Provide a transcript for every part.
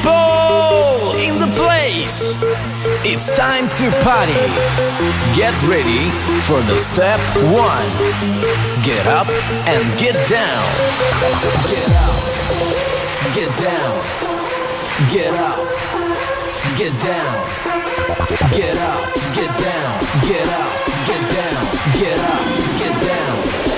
People in the place. It's time to party. Get ready for the step one. Get up and get down. Get up. Get down. Get up. Get down. Get up. Get down. Get up. Get down. Get up. Get down.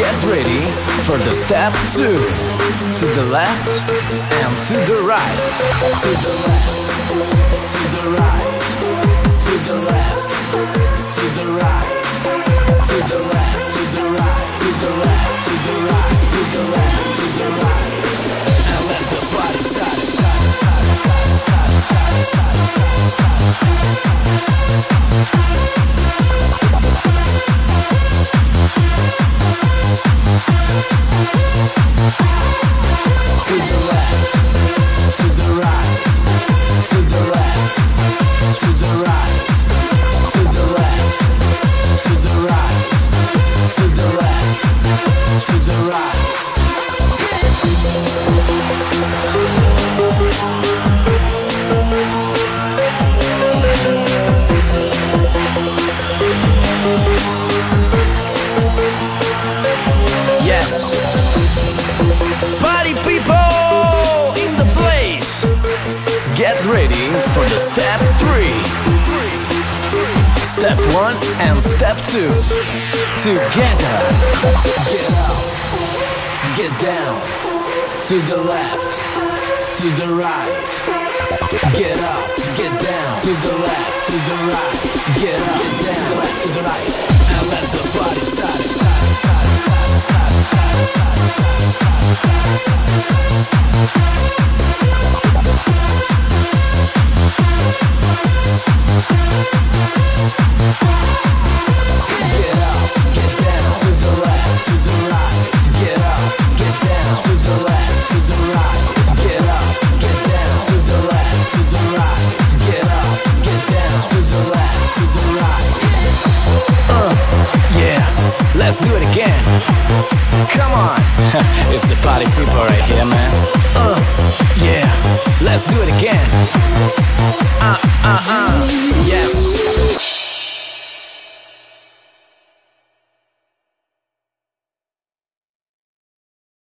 Get ready for the step two. To the left and to the right. To the left. To the right. Ready for the step three. Step one and step two. Together. Get up. Get down. To the left. To the right. Get up. Get down. To the left. To the right. Get up. Get down. To the left. To the right. And let the party party people